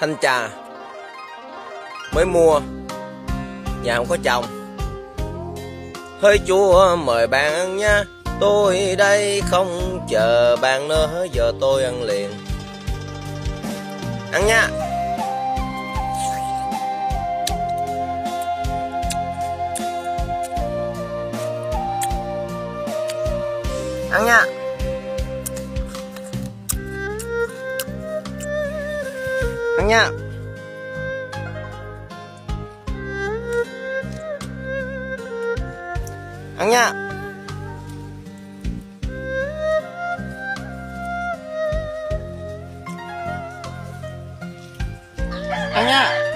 thanh trà. Mới mua. Nhà không có chồng. Hơi chua mời bạn ăn nha. Tôi đây không chờ bạn nữa, giờ tôi ăn liền. Ăn nha. Ăn nha. Ăn nha. Ăn nha. Ăn nha.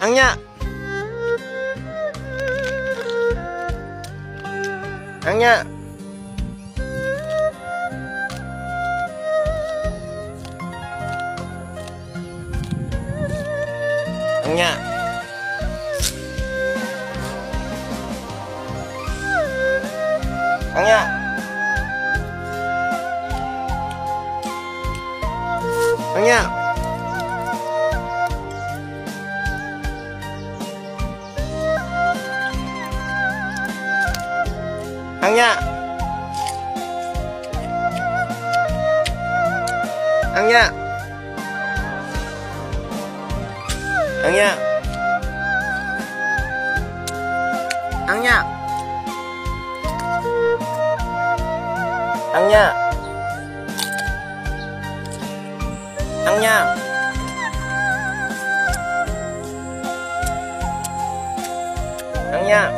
Ăn nha. Ăn nha. Ăn nha. Ăn nha. Ăn nha. Ăn nha. Ăn nha. Ăn nha. Ăn nha. Ăn nha. Ăn nha. Ăn nha.